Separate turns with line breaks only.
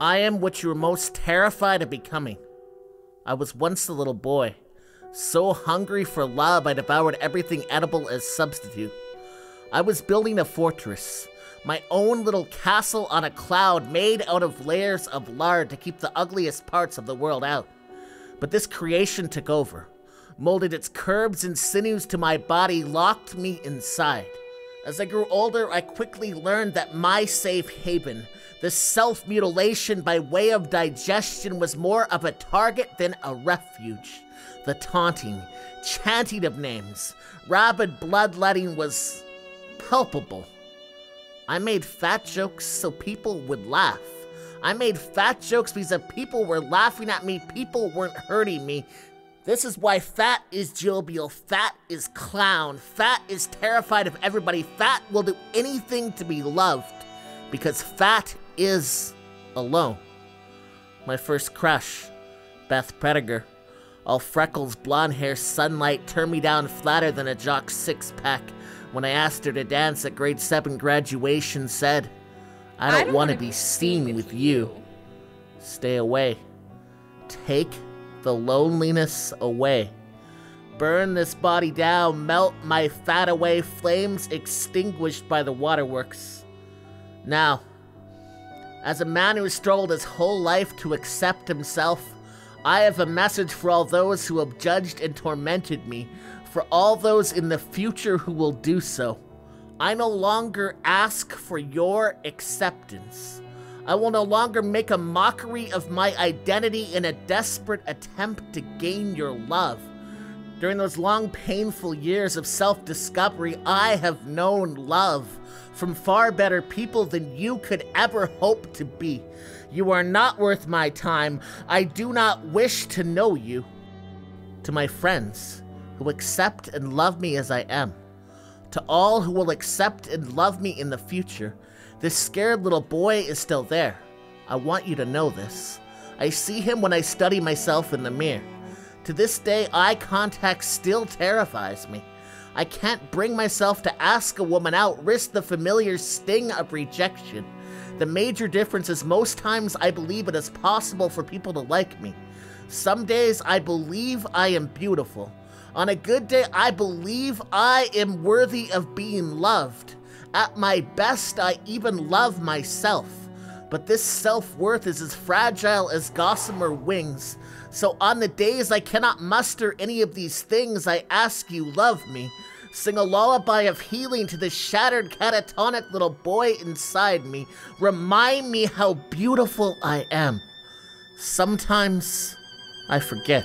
I am what you are most terrified of becoming. I was once a little boy, so hungry for love I devoured everything edible as substitute. I was building a fortress, my own little castle on a cloud made out of layers of lard to keep the ugliest parts of the world out. But this creation took over, molded its curbs and sinews to my body, locked me inside. As I grew older, I quickly learned that my safe haven, the self mutilation by way of digestion, was more of a target than a refuge. The taunting, chanting of names, rabid bloodletting was palpable. I made fat jokes so people would laugh. I made fat jokes because if people were laughing at me, people weren't hurting me. This is why fat is jovial, fat is clown, fat is terrified of everybody, fat will do anything to be loved because fat is alone. My first crush, Beth Prediger. All freckles, blonde hair, sunlight turned me down flatter than a jock's six pack when I asked her to dance at grade 7 graduation said, I don't, don't want to be seen with you. Stay away. Take the loneliness away. Burn this body down, melt my fat away, flames extinguished by the waterworks. Now, as a man who has struggled his whole life to accept himself, I have a message for all those who have judged and tormented me, for all those in the future who will do so. I no longer ask for your acceptance. I will no longer make a mockery of my identity in a desperate attempt to gain your love. During those long, painful years of self discovery, I have known love from far better people than you could ever hope to be. You are not worth my time. I do not wish to know you. To my friends, who accept and love me as I am. To all who will accept and love me in the future, this scared little boy is still there. I want you to know this. I see him when I study myself in the mirror. To this day, eye contact still terrifies me. I can't bring myself to ask a woman out, risk the familiar sting of rejection. The major difference is most times I believe it is possible for people to like me. Some days I believe I am beautiful. On a good day, I believe I am worthy of being loved. At my best, I even love myself. But this self worth is as fragile as gossamer wings. So on the days I cannot muster any of these things, I ask you, love me. Sing a lullaby of healing to the shattered, catatonic little boy inside me. Remind me how beautiful I am. Sometimes I forget.